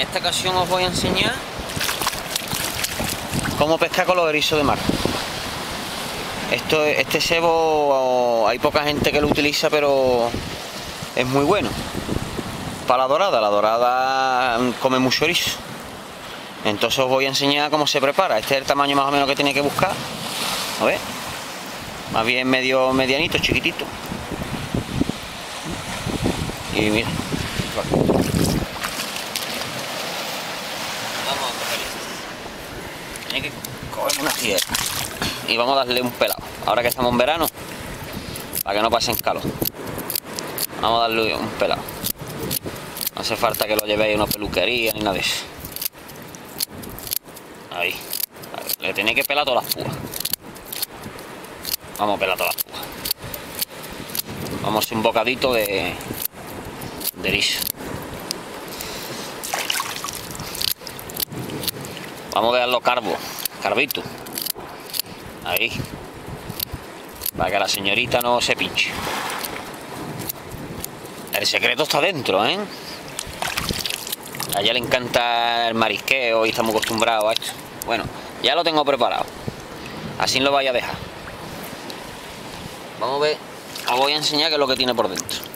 en esta ocasión os voy a enseñar cómo pescar con los erizos de mar. Esto, este cebo hay poca gente que lo utiliza, pero es muy bueno. Para la dorada, la dorada come mucho erizo. Entonces os voy a enseñar cómo se prepara. Este es el tamaño más o menos que tiene que buscar. A ver. Más bien medio medianito, chiquitito. Y mira. Vamos a coger esto. Una. Y vamos a darle un pelado. Ahora que estamos en verano. Para que no pasen calor. Vamos a darle un pelado. No hace falta que lo llevéis a una peluquería ni nada de eso. Ahí. Le tenéis que pelar todas las púas. Vamos a pelar todas las púas. Vamos a hacer un bocadito de, de erizo. Vamos a dejarlo carbo, carbito. Ahí. Para que la señorita no se pinche. El secreto está dentro, ¿eh? A ella le encanta el marisqueo y estamos acostumbrados a esto. Bueno, ya lo tengo preparado. Así lo vaya a dejar. Vamos a ver. Os voy a enseñar qué es lo que tiene por dentro.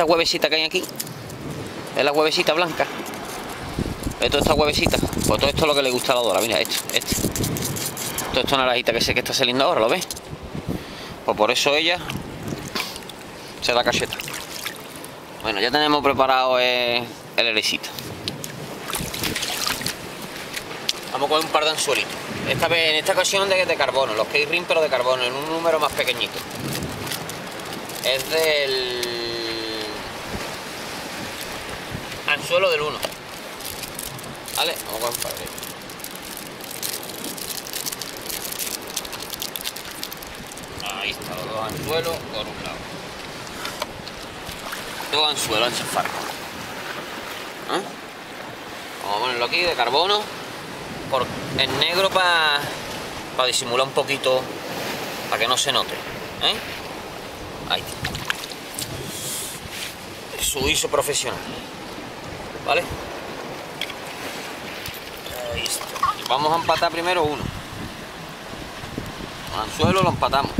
Esta huevecita que hay aquí es la huevecita blanca. ¿Ves toda esta huevecita? Pues todo esto es lo que le gusta a la Dora. Mira, esto, esto. Todo esto naranjita que sé que está saliendo ahora, ¿lo ves? Pues por eso ella se da cacheta. Bueno, ya tenemos preparado el, el herecito. Vamos con un par de anzuelitos. Esta vez, en esta ocasión de, de carbono, los que ring pero de carbono, en un número más pequeñito. Es del anzuelo del 1. ¿Vale? Vamos con un par de Ahí está, los dos anzuelos por un lado. Dos anzuelos anchos farcos. ¿Eh? Vamos a ponerlo aquí de carbono. Por, en negro para para disimular un poquito, para que no se note. ¿eh? Ahí. Su ISO profesional. Vamos a empatar primero uno. El anzuelo lo empatamos.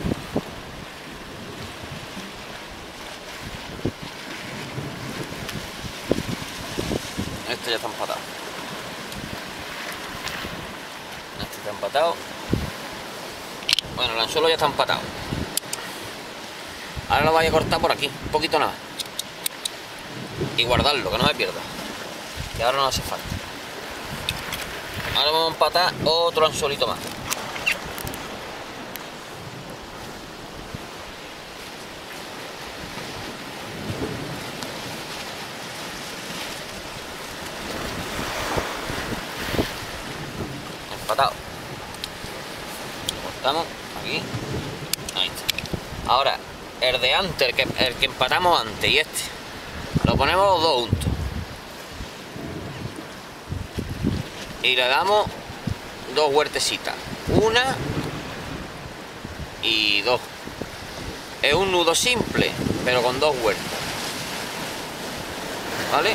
Este ya está empatado. Este está empatado. Bueno, el anzuelo ya está empatado. Ahora lo voy a cortar por aquí, un poquito nada. Y guardarlo, que no se pierda. Que ahora no hace falta. Ahora vamos a empatar otro anzuelito más. Empatado. Cortamos aquí. Ahí está. Ahora, el de antes, el que, empatamos antes y este, lo ponemos los dos juntos. Y le damos dos huertecitas. Una y dos. Es un nudo simple, pero con dos huertas. ¿Vale?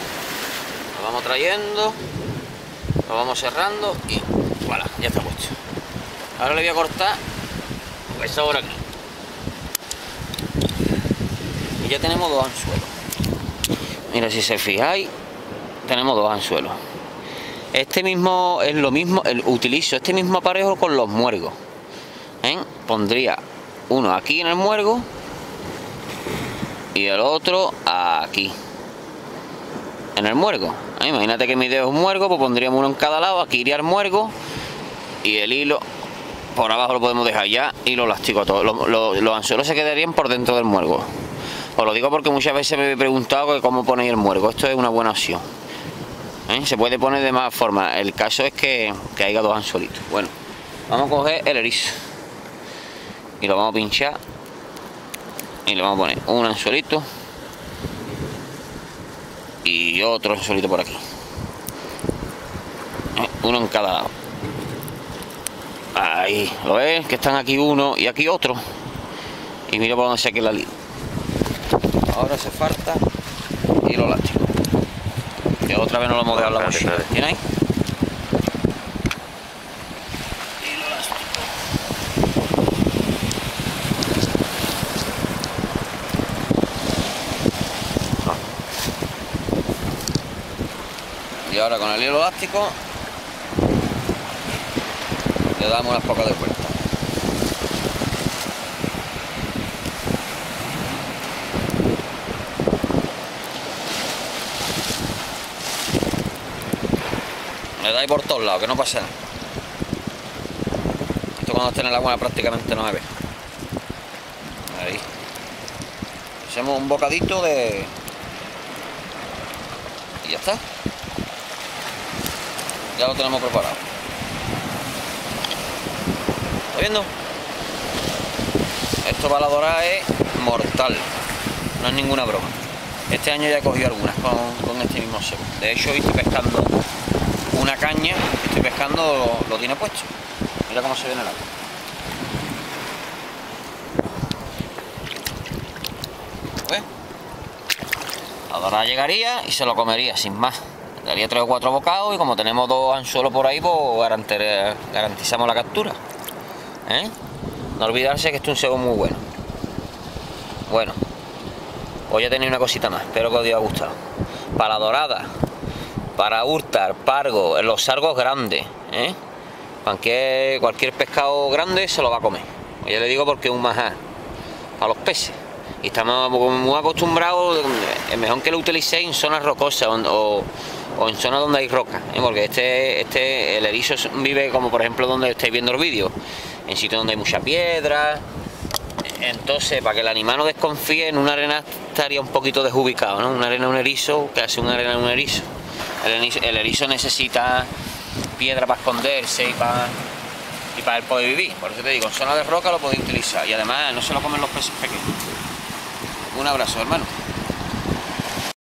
Lo vamos trayendo, lo vamos cerrando y voilà, ya está puesto. Ahora le voy a cortar esa hora aquí. Y ya tenemos dos anzuelos. Mira, si se fijáis, tenemos dos anzuelos. Este mismo es lo mismo, el, utilizo este mismo aparejo con los muergos. ¿eh? Pondría uno aquí en el muergo y el otro aquí en el muergo. ¿eh? Imagínate que mi dedo es un muergo, pues pondríamos uno en cada lado, aquí iría el muergo y el hilo por abajo lo podemos dejar ya y lo lastico todo. Los, los, los anzuelos se quedarían por dentro del muergo. Os lo digo porque muchas veces me he preguntado cómo ponéis el muergo. Esto es una buena opción. ¿Eh? Se puede poner de más formas. El caso es que, que haya dos anzuelitos. Bueno, vamos a coger el erizo. Y lo vamos a pinchar. Y le vamos a poner un anzuelito. Y otro anzuelito por aquí. ¿Eh? Uno en cada lado. Ahí, ¿lo ves? Que están aquí uno y aquí otro. Y mira por dónde se la línea. Ahora se falta hilo elástico. Que otra vez no lo hemos dejado la mochila. ¿Tiene ahí? Y ahora con el hilo elástico le damos unas pocas de vuelta. Le dais por todos lados, que no pasa nada. Esto cuando esté en el agua prácticamente no me ve. Ahí. Hacemos un bocadito de... Y ya está. Ya lo tenemos preparado. ¿Está viendo? Esto para la dorada es mortal. No es ninguna broma. Este año ya he cogido algunas con, este mismo sebo. De hecho, estoy pescando una caña que estoy pescando lo, tiene puesto. Mira cómo se ve el agua. ¿Ves? La dorada llegaría y se lo comería sin más. Daría tres o cuatro bocados y como tenemos dos anzuelos por ahí, pues garantizamos la captura. ¿Eh? No olvidarse que esto es un cebo muy bueno. Bueno, voy a tener una cosita más, espero que os haya gustado. Para la dorada, para hurtar, pargo, los sargos grandes, ¿eh? cualquier, cualquier pescado grande se lo va a comer. Ya le digo porque es un majar para los peces. Y estamos muy acostumbrados, es mejor que lo utilicéis en zonas rocosas o, en zonas donde hay roca, ¿eh? porque este, este, el erizo vive como por ejemplo donde estáis viendo el vídeo, en sitios donde hay mucha piedra. Entonces, para que el animal no desconfíe, en una arena estaría un poquito desubicado, ¿no? Una arena, un erizo, que hace una arena, un erizo. El, erizo necesita piedra para esconderse y para, y poder vivir. Por eso te digo, en zona de roca lo podéis utilizar y además no se lo comen los peces pequeños. Un abrazo, hermano.